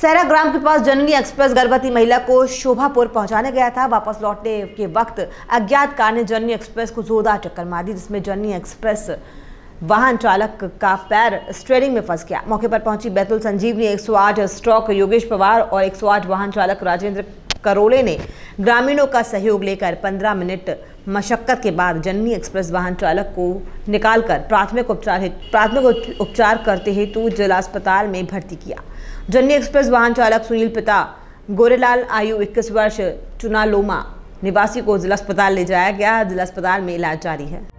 सहरा ग्राम के पास जननी एक्सप्रेस गर्भवती महिला को शोभापुर पहुँचाने गया था। वापस लौटने के वक्त अज्ञात कार ने जननी एक्सप्रेस को जोरदार टक्कर मार दी, जिसमें जननी एक्सप्रेस वाहन चालक का पैर स्टेयरिंग में फंस गया। मौके पर पहुँची बैतुल संजीवनी 108 स्ट्रोक योगेश पवार और 108 वाहन चालक राजेंद्र करोले ने ग्रामीणों का सहयोग लेकर 15 मिनट मशक्कत के बाद जननी एक्सप्रेस वाहन चालक को निकालकर प्राथमिक उपचार प्राथमिक उपचार करते हेतु जिला अस्पताल में भर्ती किया। जननी एक्सप्रेस वाहन चालक सुनील पिता, गोरेलाल आयु 21 वर्ष, चुनालोमा निवासी को जिला अस्पताल ले जाया गया। जिला अस्पताल में इलाज जारी है।